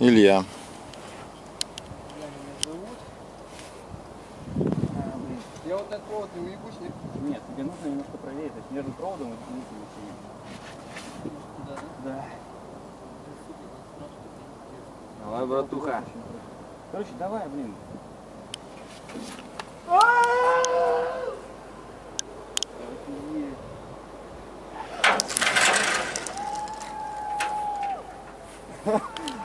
Илья. меня зовут. Я вот этот провод не уебусь, нет? Нет, тебе нужно немножко проверить, то есть между проводом и нитью Да, да? Да. Давай, братуха. Короче, давай, блин. Ha ha.